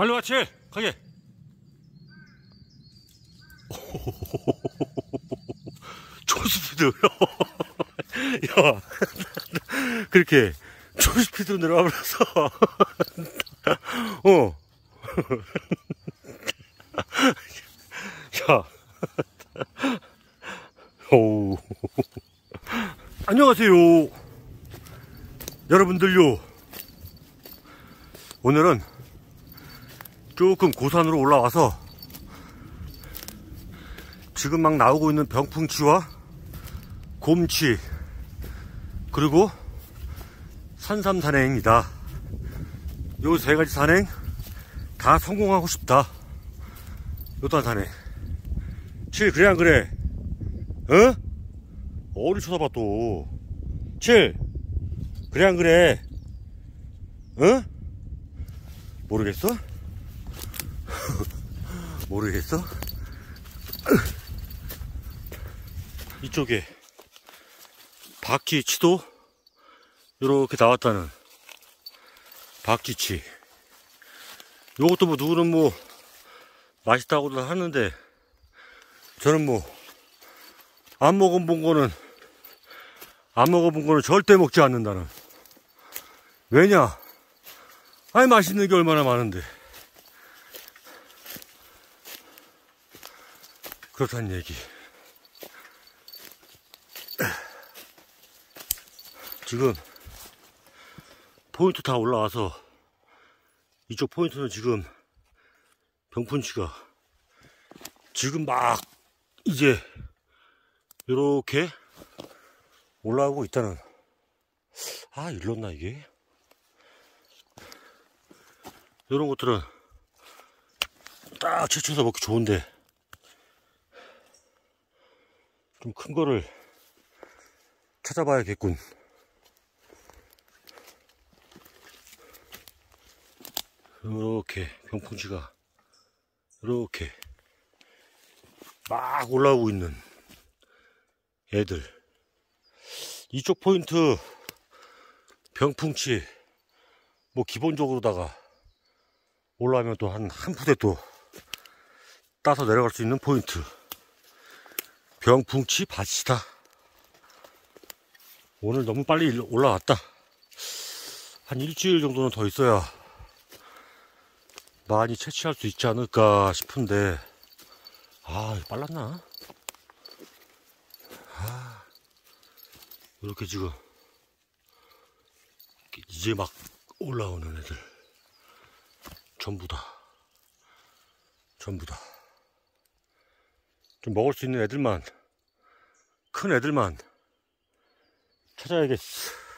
빨리 와, 칠! 가게! 초스피드. 야, 그렇게 초스피드로 내려와 버려서. 어. 야. 오. 안녕하세요. 여러분들요. 오늘은 조금 고산으로 올라와서 지금 막 나오고 있는 병풍치와 곰치 그리고 산삼 산행입니다. 요 세 가지 산행 다 성공하고 싶다. 요딴 산행. 칠 그래 안 그래? 어? 어디 쳐다봐 또? 칠 그래 안 그래? 어? 모르겠어? 모르겠어? 이쪽에 바퀴치도? 이렇게 나왔다는 바퀴치. 요것도 뭐 누구는 뭐 맛있다고도 하는데 저는 뭐 안 먹어본 거는 안 먹어본 거는 절대 먹지 않는다는. 왜냐? 아니 맛있는 게 얼마나 많은데 그렇다는 얘기. 지금 포인트 다 올라와서 이쪽 포인트는 지금 병풍치가 지금 막 이제 이렇게 올라오고 있다는. 아 일렀나 이게? 이런 것들은 딱 채쳐서 먹기 좋은데 좀 큰 거를 찾아봐야겠군. 이렇게 병풍치가 이렇게 막 올라오고 있는 애들 이쪽 포인트 병풍치 뭐 기본적으로다가 올라오면 또 한한 푸대 또 따서 내려갈 수 있는 포인트 병풍치 밭이다. 오늘 너무 빨리 올라왔다. 한 일주일 정도는 더 있어야 많이 채취할 수 있지 않을까 싶은데. 아 빨랐나? 아 이렇게 지금 이제 막 올라오는 애들 전부 다 전부 다 좀 먹을 수 있는 애들만 큰 애들만 찾아야겠어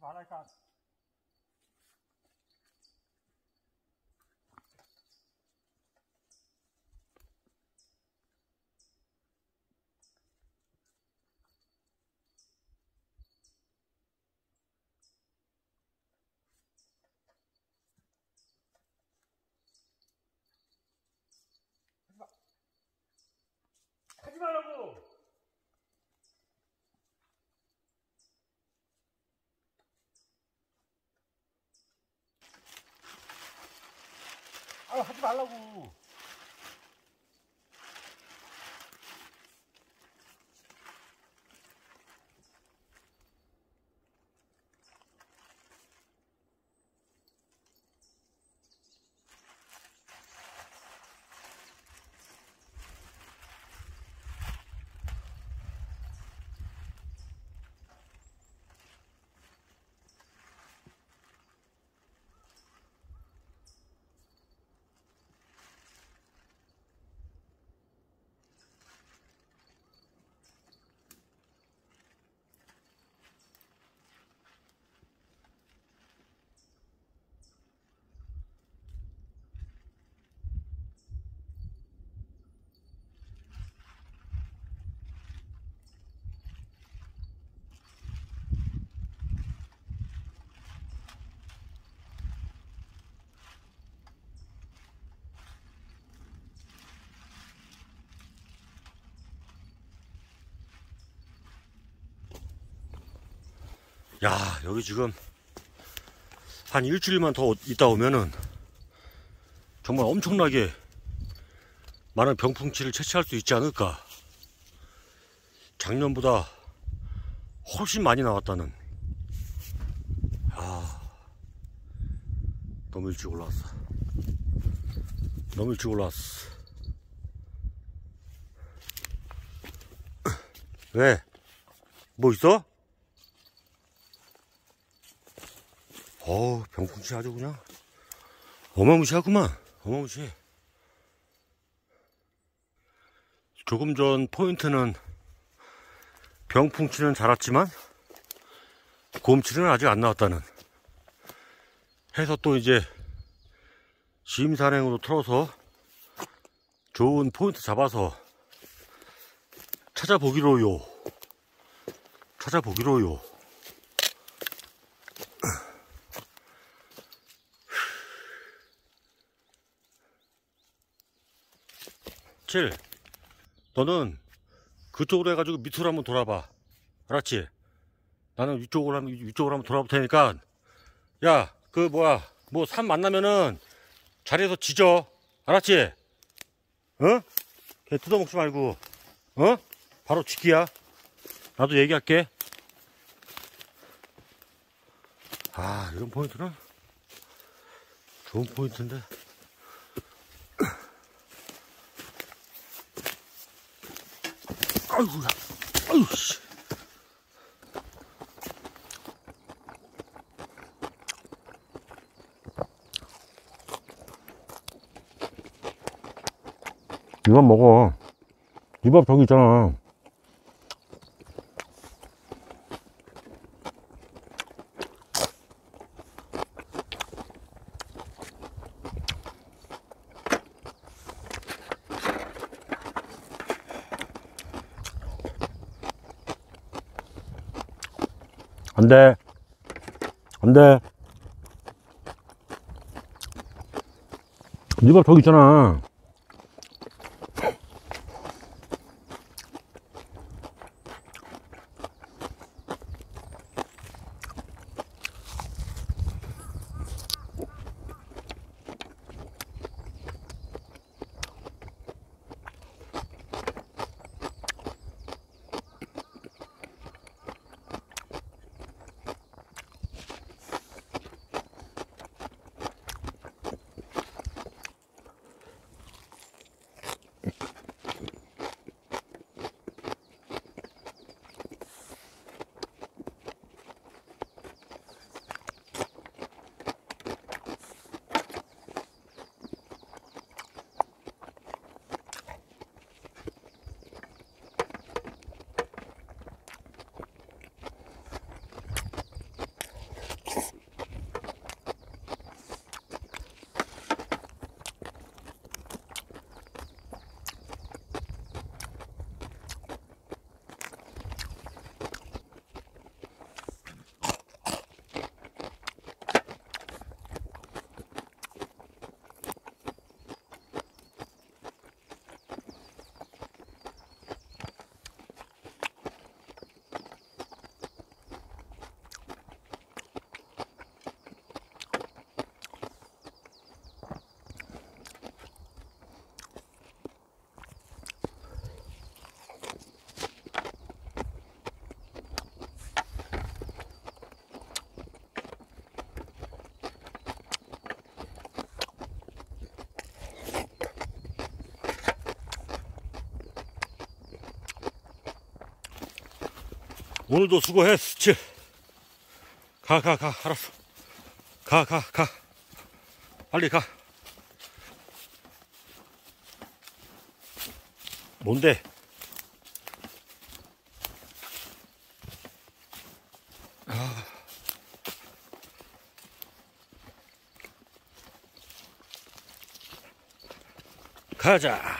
말할 하지 말라고. 야, 여기 지금 한 일주일만 더 있다 오면은 정말 엄청나게 많은 병풍치를 채취할 수 있지 않을까. 작년보다 훨씬 많이 나왔다는. 아, 너무 일찍 올라왔어. 너무 일찍 올라왔어. 왜? 뭐 있어? 어우, 병풍치 아주 그냥 어마무시하구만. 어마무시해. 조금 전 포인트는 병풍치는 자랐지만 곰치는 아직 안 나왔다는 해서 또 이제 심산행으로 틀어서 좋은 포인트 잡아서 찾아보기로요. 찾아보기로요. 7. 너는 그쪽으로 해가지고 밑으로 한번 돌아봐. 알았지? 나는 위쪽으로 하면, 위쪽으로 한번 돌아볼 테니까. 야, 그, 뭐야, 뭐, 산 만나면은 자리에서 지져. 알았지? 어? 걔 뜯어먹지 말고. 어? 바로 지키야. 나도 얘기할게. 아, 이런 포인트는 좋은 포인트인데. 아이고야. 아유, 씨. 이밥 먹어. 이 밥 저기 있잖아. 안 돼. 안 돼. 네밥 저기 있잖아. 오늘도 수고했어. 칠. 가, 가, 가. 알았어. 가, 가, 가. 빨리 가. 뭔데? 아. 가자.